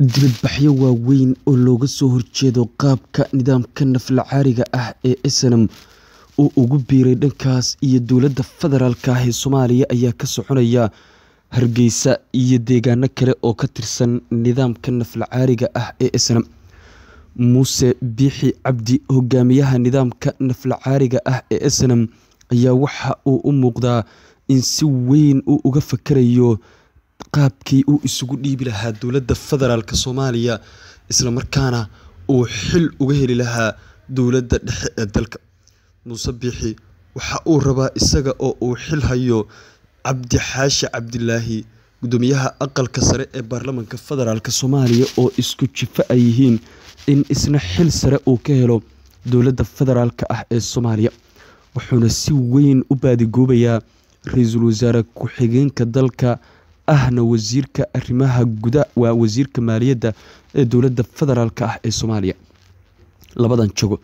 Dibadbaxyo waaweyn oo looga soo horjeedo qaabka nidaamka naflacaariga ah ee Snm uu ugu biiray dhankaas iyo dowladda federaalk ah ee Soomaaliya ayaa ka soconaya Hargeysa iyo deegaano kale oo ka tirsan nidaamka naflacaariga ah ee Snm. Muuse Biixi Cabdi, hogaamiyaha nidaamka naflacaariga ah ee Snm, ayaa waxa uu u muuqdaa in si weyn uu uga fakarayo qaabkii uu isugu dhiibi lahaa dowladda federaalk Soomaaliya isla markaana uu xil uga heli lahaa dowladda dhexe ee dalka. Muuse Biixi waxa uu rabaa isaga oo uu xil hayo Cabdi Xaashi Cabdilaahi, guddoomiyaha aqalka sare ee baarlamaanka federaalk Soomaaliya oo isku jifo ay yihiin in isna xil sare uu ka helo dowladda federaalk ah ee Soomaaliya. Wuxuuna si weyn u baadigoobayaa ra'iisul wasaare ku-xigeenka dalka ahna wasiirka arrimaha gudaha waa wasiirka maaliyadda ee dowladda federaalk ah ee Soomaaliya. Labadan jago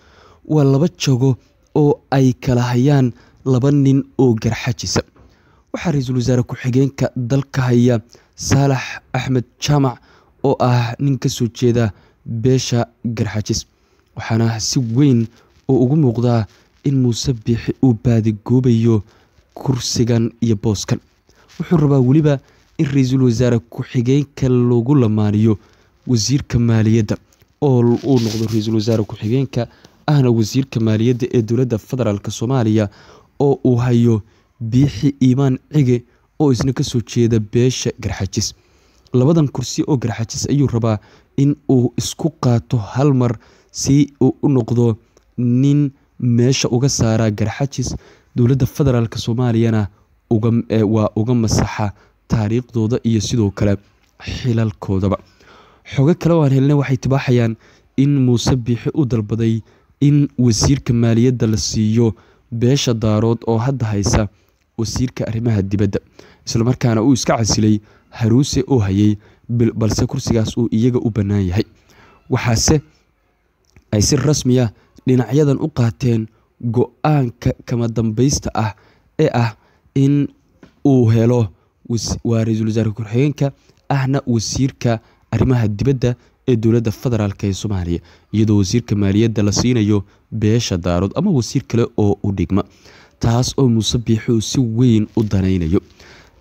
waa laba jago oo ay kala hayaan laba nin oo garxajisa. Waxaa ra'iisul wasaare ku-xigeenka dalka haya Saalax Axmed Jaamac oo ah nin ka soo jeeda beesha garxajis. Waxaana si weyn uu ugu muuqdaa in Muuse Biixi uu baadigoobayo kursigan iyo booskan. Wuxuu rabaa weliba in ra'iisul wasaare ku-xigeenka lagu lamaaniyo wasiirka maaliyadda oo uu noqdo ra'iisul wasaare ku-xigeenka ahna wasiirka maaliyadda ee dowladda federaalk Soomaaliya oo uu hayo Biixi Imaan Cige oo isna ka soo jeeda beesha garxajis. Labadan kursi oo garxajis ayuu rabaa in uu isku qaato hal mar si uu u noqdo nin meesha uga saara garxajis dowladda federaalk Soomaaliyana waa uga masaxa taariikhdooda iyo sidoo kale xilalkoodaba. Xogo kale oo aan helnay waxay tibaaxayaan in Muuse Biixi uu dalbaday in wasiirka maaliyadda la siiyo beesha daarood oo hadda haysa wasiirka arrimaha dibadda isla markaana uu iska casilay Haruuse oo hayay balse kursigaas uu iyaga u bannaan yahay. Waxaase ay si rasmi ah dhinacyadan u qaateen go'aanka kama dambaysta ah ee ah in uu helo waa ra'iisul wasaare ku-xigeenka ahna wasiirka arrimaha dibadda ee dowladda federaalk ee Soomaaliya iyadoo wasiirka maaliyadda la siinayo beesha daarood ama wasiir kale oo u dhigma. Taas oo Muuse Biixi uu si weyn u danaynayo.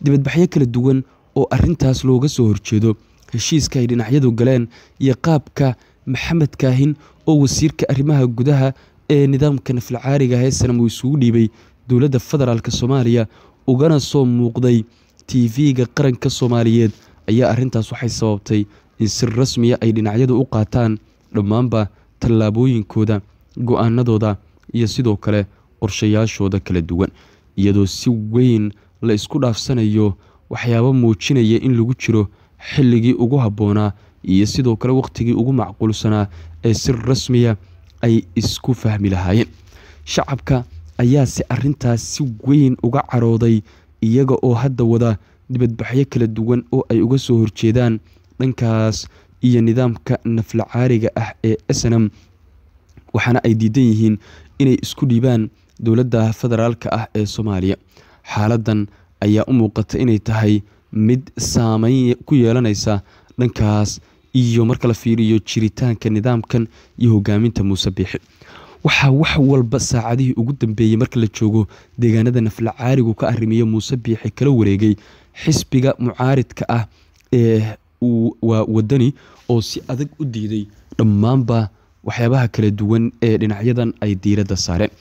Dibadbaxyo kala duwan oo arrintaas looga soo horjeedo heshiiska ay dhinacyadu galeen iyo qaabka Maxamed Kaahin oo wasiirka arrimaha gudaha ee nidaamka naflacaariga ah ee Snm uu isugu dhiibay dowladda federaalk Soomaaliya ugana soo muuqday TV-ga qaranka Soomaaliyeed ayaa arrintaas waxay sababtay in si rasmi ah ay dhinacyadu u qaataan dhammaanba tallaabooyinkooda, go'aanadooda iyo sidoo kale qorshayaashooda kala duwan. Iyadoo si weyn la isku dhaafsanayo waxyaabo muujinaya in lagu jiro xilligii ugu habboonaa iyo sidoo kale waqtigii ugu macquulsanaa ee si rasmi ah ay isku fahmi lahaayeen. Shacabka ayaase arrintaas si weyn uga carooday iyaga oo hadda wada dibadbaxyo kala duwan oo ay uga soo horjeedaan dhankaas iyo nidaamka naflacaariga ah ee Snm. Waxaana ay diidan yihiin inay isku dhiibaan dowladda federaalk ah ee Soomaaliya. Xaaladdan ayaa u muuqata inay tahay mid saameyn ku yeelanaysa dhankaas iyo marka la fiiriyo jiritaanka nidaamkan iyo hogaaminta Muuse Biixi. Waxaa wax walba saacadihii ugu dambeeyay marka la joogo deegaanada naflacaarigu ka arrimiya Muuse Biixi kala wareegay xisbiga mucaaridka ah ee waa waddani oo si adag u diiday dhammaanba waxyaabaha kala duwan ee dhinacyadan ay diiradda saareen.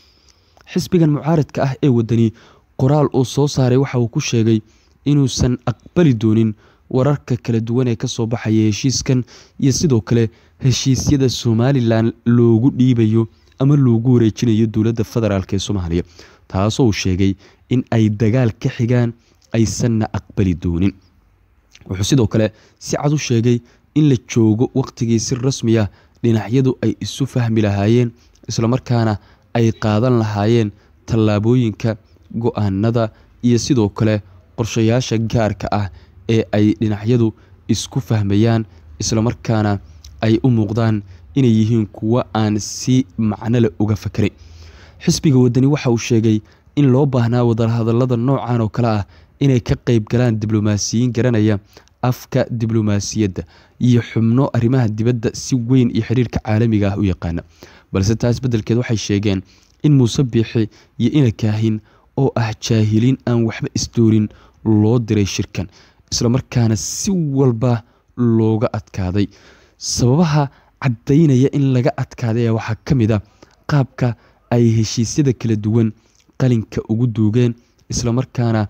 Xisbigan mucaaridka ah ee waddani qoraal uu soo saaray waxa uu ku sheegay inuusan aqbali doonin wararka kala duwan ee ka soo baxaya heshiiskan iyo sidoo kale heshiisyada Somalilan loogu dhiibayo ama loogu wareejinayo dowladda federaalk ee Soomaaliya. Taasoo sheegay in ay dagaal ka xigaan aysanna aqbali doonin. Wuxuu sidoo kale si cad u sheegay in la joogo waqtigii si rasmi ah dhinacyadu ay isu fahmi lahaayeen isla markaana ay qaadan lahaayeen tallaabooyinka, go'aanada iyo sidoo kale qorshayaasha gaarka ah ee ay dhinacyadu isku fahmayaan isla markaana ay u muuqdaan inay yihiin kuwo aan si macno leh uga fakarin. Xisbiga waddani waxa uu sheegay in loo baahnaa wadahadallada noocan oo kale ah inay ka qayb galaan diblomaasiyiin garanaya afka diblomaasiyadda iyo xubno arrimaha dibadda si weyn iyo xiriirka caalamiga ah u yaqaana balse taas beddelkeed waxay sheegeen in muuse biixi iyo ina kaahin oo ah jaahiliin aan waxba isdoorin loo diray shirkan islamarkaana si walba looga adkaaday sababaha caddaynaya in laga adkaaday waxaa ka mid a qaabka ay heshiisyada kala duwan qalinka ugu duugeen islamarkaana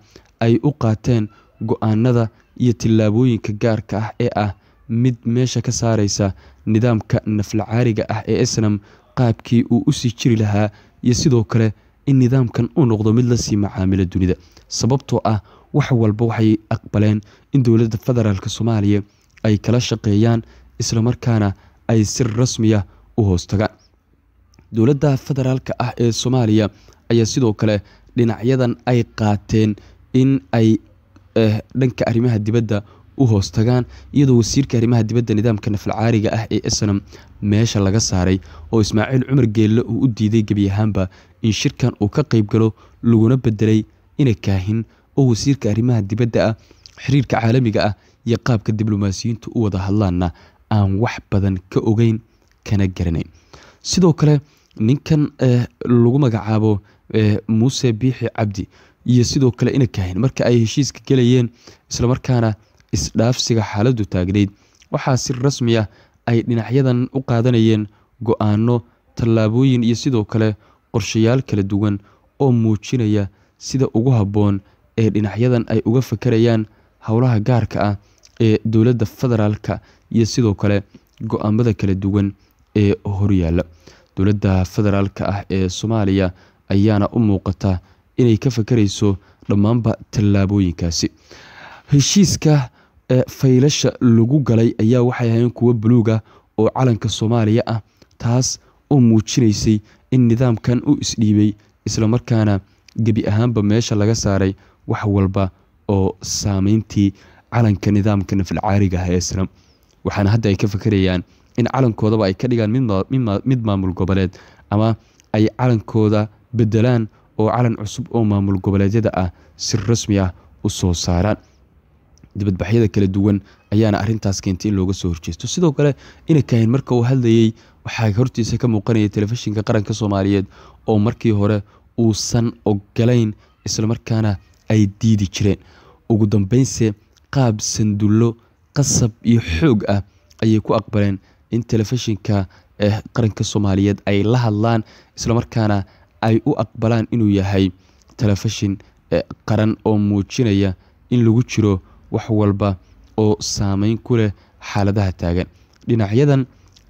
ay u qaateen go'aanada iyo tillaabooyinka gaarka ah ee ah mid meesha ka saareysa nidaamka naflacaariga ah ee islam qaabkii uu u sii jiri lahaa iyo sidoo kale in nidaamkan uu noqdo mid la sii macaamilo dunida sababtoo ah wax walba waxay aqbaleen in dowladda federaalk soomaaliya ay kala shaqeeyaan islamarkaana ay si rasmiya u hoostagaan dowladda federaalka ah ee soomaaliya ayaa sidoo kale dhinacyadan ay qaateen in ay dhanka arrimaha dibadda u hoostagaan iyadoo wasiirka arrimaha dibadda nidaamka nafalcaariga ah ee snam meesha laga saaray oo ismaaciil cumar geelle uu u diiday gebi ahaanba in shirkan uu ka qeyb galo laguna bedelay ina kaahin oo wasiirka arrimaha dibadda ah xiriirka caalamiga ah iyo qaabka diblomaasiyiintu u wada hadlaanna aan wax badan ka ogeyn kana garanayn. Sidoo kale ninkan lagu magacaabo muuse biixi cabdi iyo sidoo kale ina marka ay heshiiska gelayeen islamarkaana isdhaafsiga xaaladdu taagnayd waxaa si rasmi ah ay dhinacyadan u qaadanayeen go'aano tallaabooyin iyo sidoo kale qorshayaal kala duwan oo muujinaya sida ugu habboon ee dhinacyadan ay uga fakarayaan howlaha gaarka ah ee dowladda federaalka iyo sidoo kale go'aamada kala duwan ee horyaala dowladda federaalka ah ee soomaaliya ayaana u muuqata inay ka fakarayso dhammaanba tallaabooyinkaasi. Heshiiska faylasha lagu galay ayaa waxay ahayn kuwo buluuga oo calanka soomaaliya ah taas oo muujinaysay in nidaamkan u isdhiibay islamarkaana gebi ahaanba meesha laga saaray wax walba oo saameyntii calanka nidaamka nafalcaariga ah ee islam waxaana hadda ay ka fakarayaan in calankoodaba ay ka dhigaan mid maamul goboleed ama ay calankooda bedelaan oo calan cusub oo maamul goboleedyada ah si rasmi ah u soo saaraan. Dibadbaxyada kala duwan ayaana arintaas keentay in looga soo horjeesto. Sidoo kale ina marka uu hadlayey waxaa hortiisa ka muuqanaya telefishinka qaranka soomaaliyeed oo markii hore uusan ogolayn islamarkaana ay diidi jireen. Ugu dambeynse qaab sandullo qasab iyo xoog ah ayay ku aqbaleen in telefishinka qaranka soomaaliyeed ay la hadlaan islamarkaana ay u aqbalaan inuu yahay telefishin qaran oo muujinaya in lagu jiro wax walba oo saameyn ku leh xaaladaha taagan. Dhinacyadan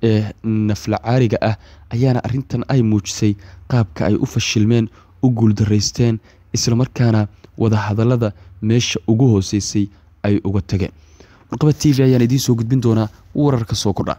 ee naflacaariga ah ayaana arintan ay muujisay qaabka ay u fashilmeen u guuldaraysteen islamarkaana wadahadalada meesha ugu hooseysay ay uga tageen warqaba t v ayaan idiin soo gudbin doonaa wararka soo kordha